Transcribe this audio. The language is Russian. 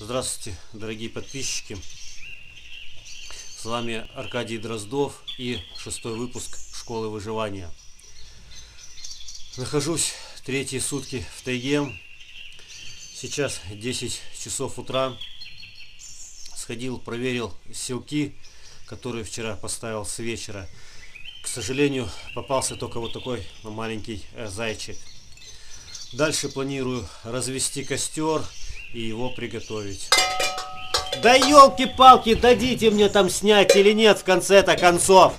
Здравствуйте, дорогие подписчики. С вами Аркадий Дроздов и шестой выпуск Школы выживания. Нахожусь третьи сутки в тайге. Сейчас 10 часов утра. Сходил, проверил селки, которые вчера поставил с вечера. К сожалению, попался только вот такой маленький э, зайчик. Дальше планирую развести костер и его приготовить. Да елки-палки, дадите мне там снять или нет в конце-то концов.